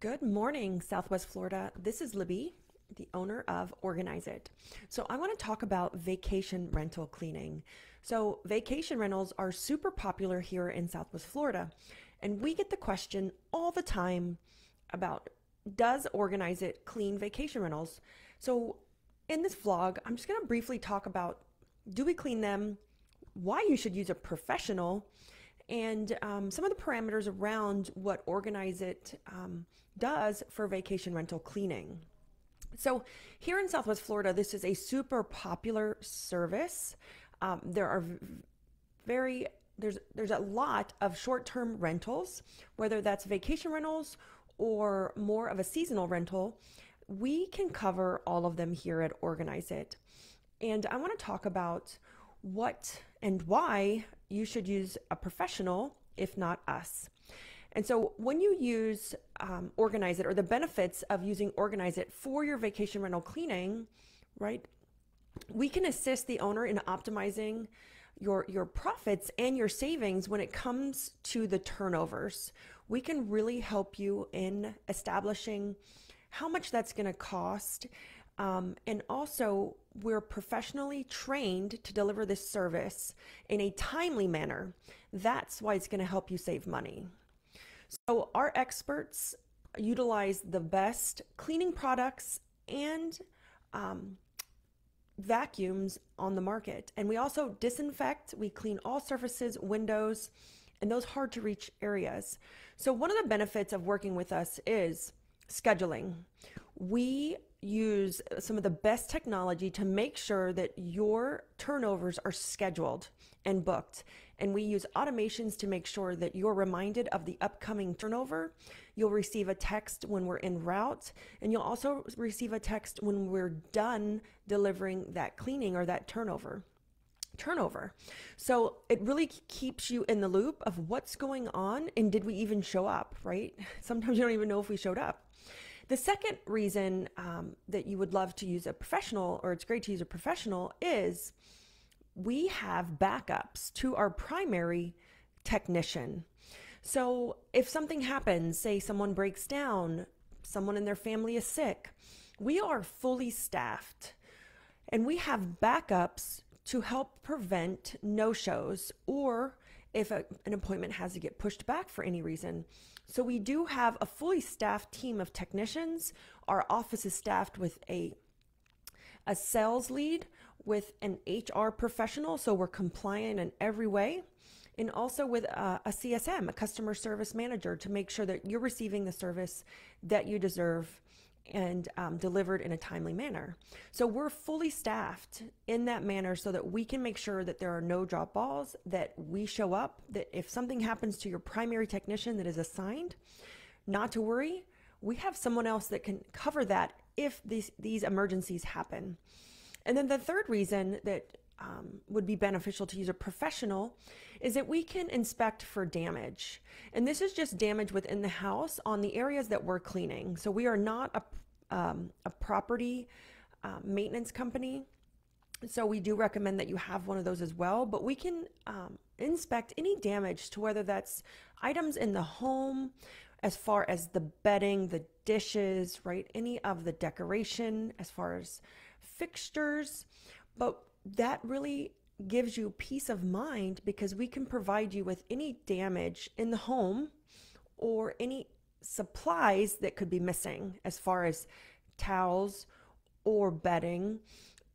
Good morning, Southwest Florida. This is Libby, the owner of Organize It. So, I want to talk about vacation rental cleaning. So, vacation rentals are super popular here in Southwest Florida, and we get the question all the time about does Organize It clean vacation rentals? So, in this vlog, I'm just going to briefly talk about do we clean them, why you should use a professional, and um, some of the parameters around what Organize It um, does for vacation rental cleaning. So, here in Southwest Florida, this is a super popular service. Um, there are very there's there's a lot of short-term rentals, whether that's vacation rentals or more of a seasonal rental. We can cover all of them here at Organize It. And I want to talk about what and why you should use a professional if not us. And so when you use um, Organize It or the benefits of using Organize It for your vacation rental cleaning, right? We can assist the owner in optimizing your your profits and your savings when it comes to the turnovers. We can really help you in establishing how much that's going to cost. Um, and also, we're professionally trained to deliver this service in a timely manner. That's why it's going to help you save money. So, our experts utilize the best cleaning products and um, vacuums on the market. And we also disinfect, we clean all surfaces, windows, and those hard to reach areas. So, one of the benefits of working with us is scheduling. We use some of the best technology to make sure that your turnovers are scheduled and booked. And we use automations to make sure that you're reminded of the upcoming turnover. You'll receive a text when we're en route, and you'll also receive a text when we're done delivering that cleaning or that turnover turnover. So it really keeps you in the loop of what's going on and did we even show up, right? Sometimes you don't even know if we showed up. The second reason um, that you would love to use a professional or it's great to use a professional is we have backups to our primary technician. So if something happens, say someone breaks down, someone in their family is sick, we are fully staffed and we have backups to help prevent no shows or if a, an appointment has to get pushed back for any reason. So we do have a fully staffed team of technicians. Our office is staffed with a a sales lead with an HR professional, so we're compliant in every way, and also with a, a CSM, a customer service manager, to make sure that you're receiving the service that you deserve and um, delivered in a timely manner. So we're fully staffed in that manner so that we can make sure that there are no drop balls, that we show up, that if something happens to your primary technician that is assigned, not to worry, we have someone else that can cover that if these, these emergencies happen. And then the third reason that um, would be beneficial to use a professional is that we can inspect for damage. And this is just damage within the house on the areas that we're cleaning. So we are not a, um, a property uh, maintenance company. So we do recommend that you have one of those as well, but we can um, inspect any damage to whether that's items in the home, as far as the bedding, the dishes, right? Any of the decoration, as far as fixtures. But that really gives you peace of mind because we can provide you with any damage in the home or any supplies that could be missing as far as towels or bedding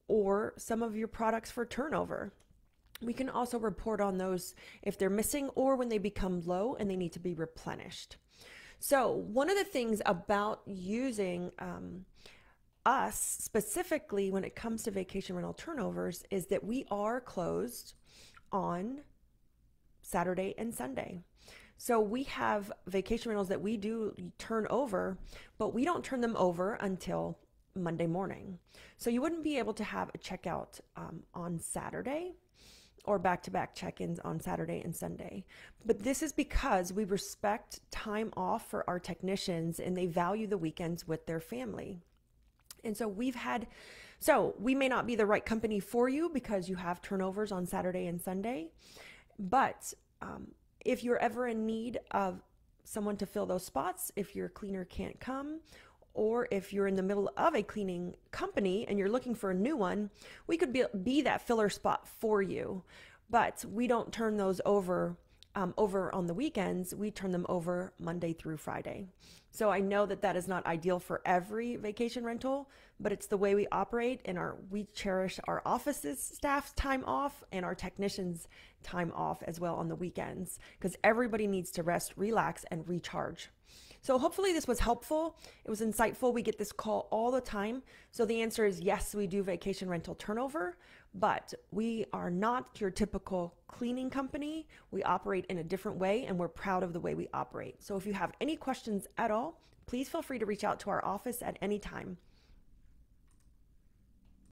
or some of your products for turnover. We can also report on those if they're missing or when they become low and they need to be replenished. So, one of the things about using um, us specifically when it comes to vacation rental turnovers is that we are closed on Saturday and Sunday. So we have vacation rentals that we do turn over, but we don't turn them over until Monday morning. So you wouldn't be able to have a checkout um, on Saturday or back to back check ins on Saturday and Sunday. But this is because we respect time off for our technicians and they value the weekends with their family. And so we've had, so we may not be the right company for you because you have turnovers on Saturday and Sunday. But um, if you're ever in need of someone to fill those spots if your cleaner can't come, or if you're in the middle of a cleaning company and you're looking for a new one, we could be, be that filler spot for you. But we don't turn those over um, over on the weekends. We turn them over Monday through Friday. So I know that that is not ideal for every vacation rental, but it's the way we operate and our we cherish our offices staff's time off and our technicians time off as well on the weekends because everybody needs to rest, relax and recharge. So hopefully this was helpful. It was insightful. We get this call all the time. So the answer is yes, we do vacation rental turnover, but we are not your typical cleaning company. We operate in a different way and we're proud of the way we operate. So if you have any questions at all, please feel free to reach out to our office at any time.